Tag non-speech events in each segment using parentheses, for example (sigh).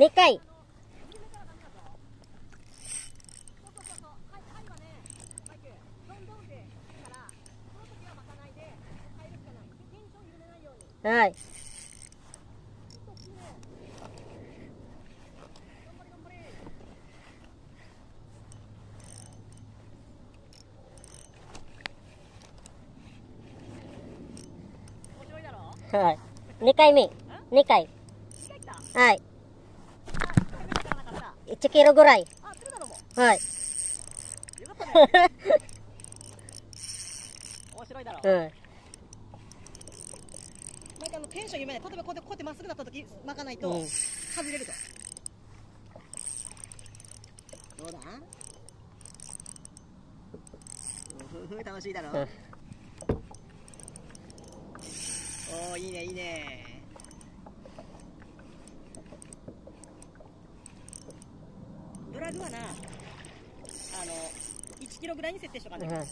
2回。はい。はい。2回目。2回。はい。1キロぐらい。はい。面白いだろ。うん。毎回あのテンション夢で例えばこうやってこうやってまっすぐなった時巻かないとうん。外れると、どうだ？うん楽しいだろ、うん。おおいいねいいね。ドラグはなあの1キロぐらいに設定しとかんねんうん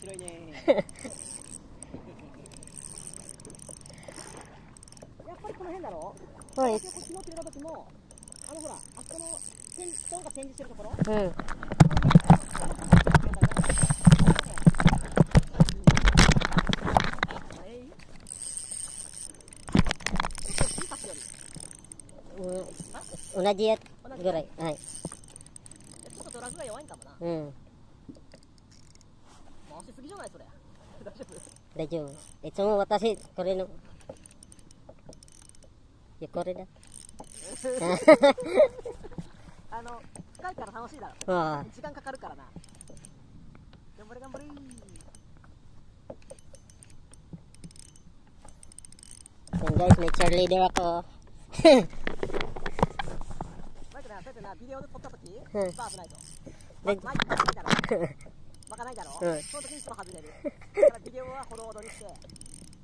白いね (laughs) やっぱりこの辺だろ？はい。こっちの切れた時もあのほらあそこの点トンが展示してるところうん。うん同じやぐらい？はい。ちょっとドラグが弱いんかもな。うん。回しすぎじゃないそれ。(laughs) 大丈夫？大丈夫。いつも私、これの。いや、これだ。(laughs) あの、深いから楽しいだろ。時間かかるからな。頑張れ頑張れ Yan guys, may cheerleader ako. ビデオで撮った時、うんスパー危ないと。でマイク巻いたら、巻かないだろ、うんその時にスパ外れる。だからビデオはほどほどにして、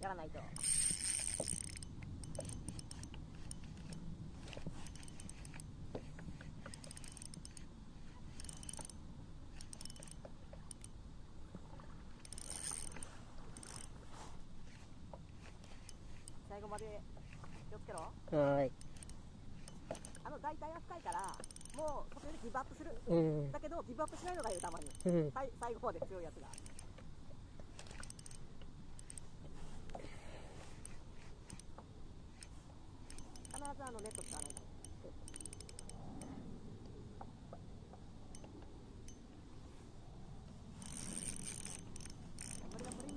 やらないと。最後まで気をつけろ。はい。大体は深いから、もう途中でギブアップする。うん。だけど、ギブアップしないのがいる、たまに。うん。最最後まで強いやつが。必ずあのネット使わないと。頑張れ頑張れ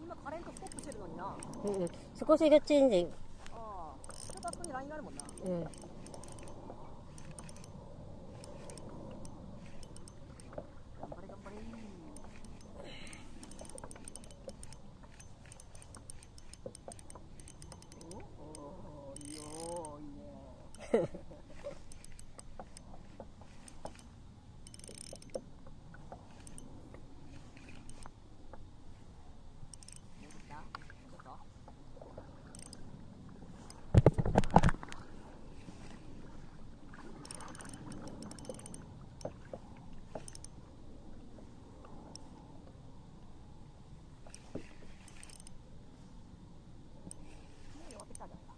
今カレントストップしてるのにな。あうん少しがチェンジ。あ。ちょっとあそこにラインがあるもんな。うん。頑 (laughs) 張れ頑張れ。おおーいいよーいいね。見えてきたちょっともう弱ってきたんじゃないか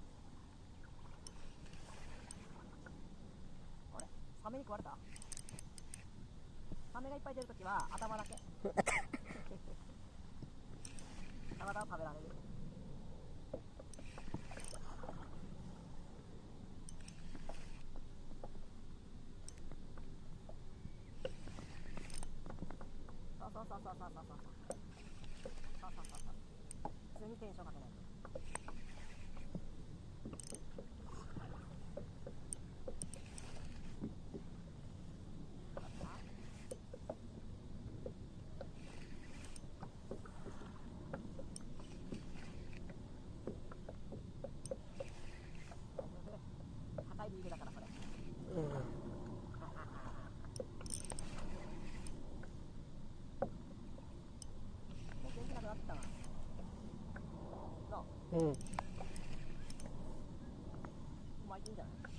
あれサメに食われた？サメがいっぱい出るときは頭だけ。体は食べられる。そうそうそうそうそうそう。そうそうそうそう。そうそう普通にテンションかけないとうん。巻いていいんじゃないよ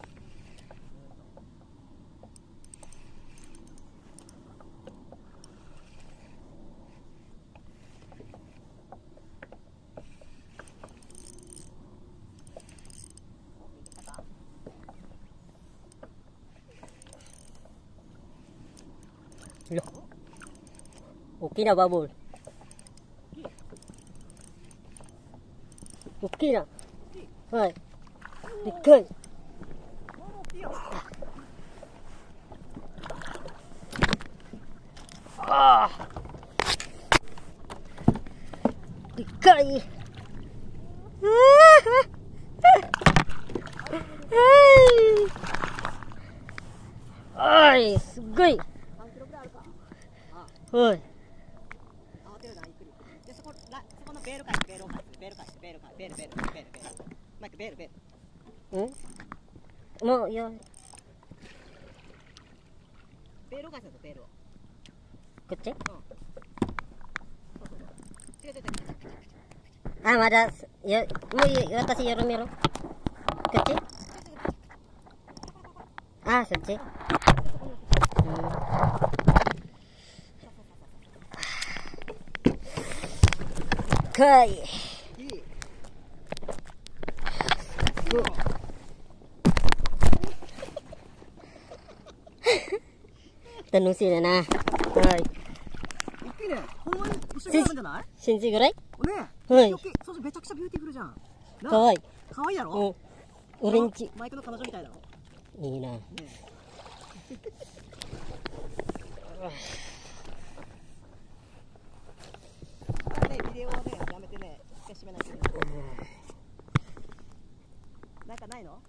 大き。いな。はい。でっかい。ああ。でっかい。あい。すっごい。3キロぐらいあるかはい。慌てるなゆっくりでそこそこのベール返してベールを返してベール返してベール返してベールベールベールベールベールマイクベールベールんもう、いや、ベールを返すんですベールをこっち違う違う違う違うあ、まだ、すや、もういい、私やるみろ。こっちあ、そっち。うん。かい。楽しいねな。はい。大きいねほんまに一緒にやるんじゃない？ぐらい？ねはいそうそうめちゃくちゃビューティフルじゃんなかわいい。かわいいやろ？うん。オレンジ。マイクの彼女みたいだろいいな。ね (laughs) 閉めないといけない。なんかないの？